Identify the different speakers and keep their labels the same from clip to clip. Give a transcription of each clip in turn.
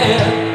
Speaker 1: yeah.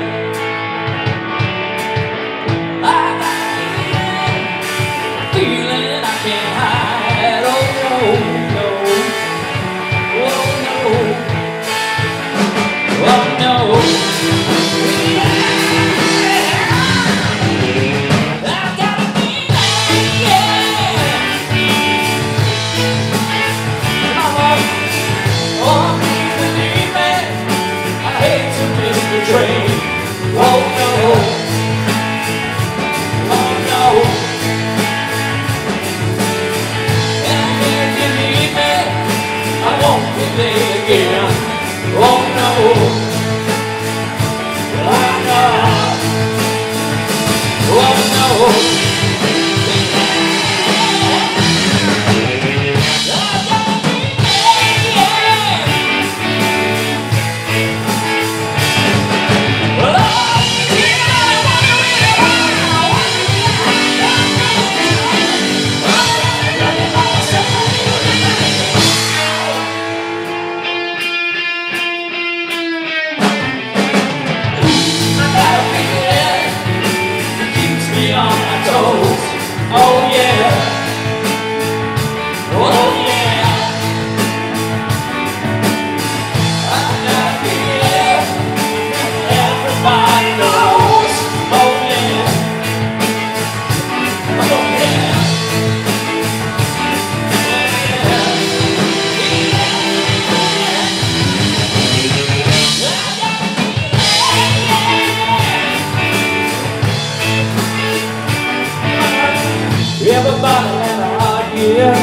Speaker 2: Everybody had a hard year.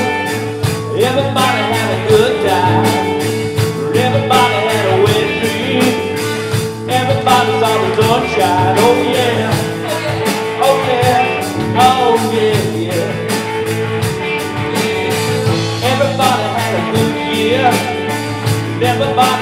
Speaker 2: Everybody had a good time. Everybody had a wet dream. Everybody saw the sunshine. Oh yeah. Oh yeah. Oh yeah. yeah. Everybody had a good year. Everybody